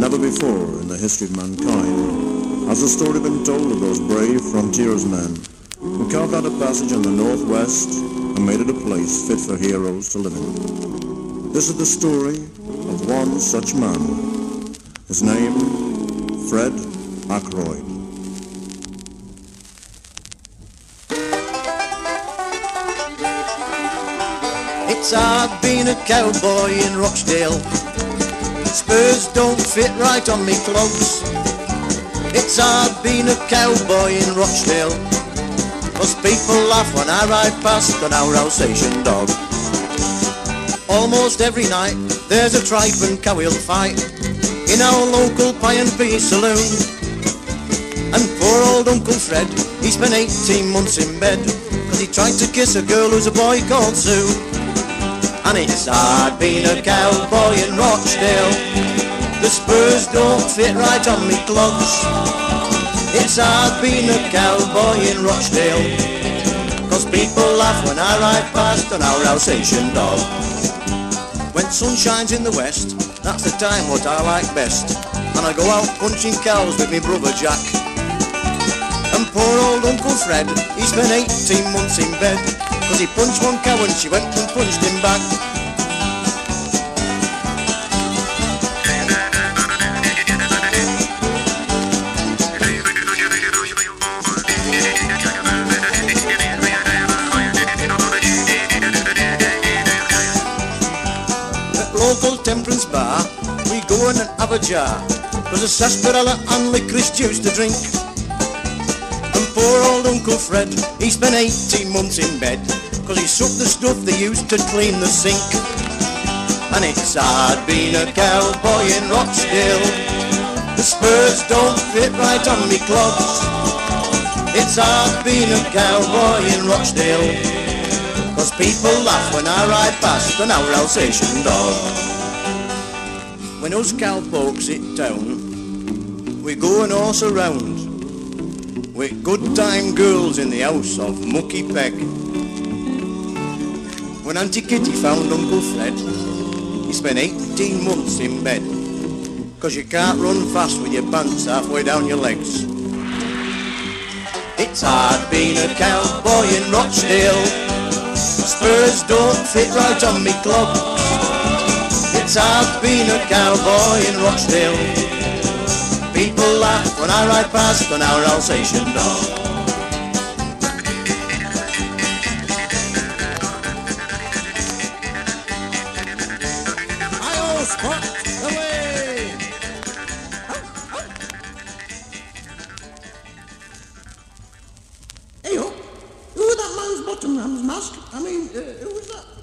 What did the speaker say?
Never before in the history of mankind has a story been told of those brave frontiersmen who carved out a passage in the northwest and made it a place fit for heroes to live in. This is the story of one such man. His name, Fred Ackroyd. It's hard being a cowboy in Rochdale. Spurs don't fit right on me clogs. It's hard being a cowboy in Rochdale. Cause people laugh when I ride past an our Alsatian dog. Almost every night there's a tripe and cowheel fight in our local pie and peas saloon. And poor old Uncle Fred, he spent 18 months in bed Cause he tried to kiss a girl who's a boy called Sue. And it's hard being a cowboy in Rochdale. The spurs don't fit right on me clogs It's hard being a cowboy in Rochdale Cause people laugh when I ride past an our Alsatian dog. When sun shines in the west, that's the time what I like best. And I go out punching cows with me brother Jack. And poor old Uncle Fred, he spent 18 months in bed. Cause he punched one cow and she went and punched him back local temperance bar, we go in and have a jar. Cause a sarsaparilla and licorice juice to drink. And poor old Uncle Fred, he spent 18 months in bed Cause he sucked the stuff they used to clean the sink. And it's hard being a cowboy in Rochdale. The spurs don't fit right on me clogs It's hard being a cowboy in Rochdale Cause people laugh when I ride past an our Alsatian dog When us cowpokes hit town We go an horse around with good time girls in the house of Mucky Peg. When Auntie Kitty found Uncle Fred, he spent 18 months in bed. Cause you can't run fast with your pants halfway down your legs. It's hard being a cowboy in Rochdale. Spurs don't fit right on me clogs. It's hard being a cowboy in Rochdale. People laugh when I ride past an our Alsatian dog. Mask? I mean, uh, who was that?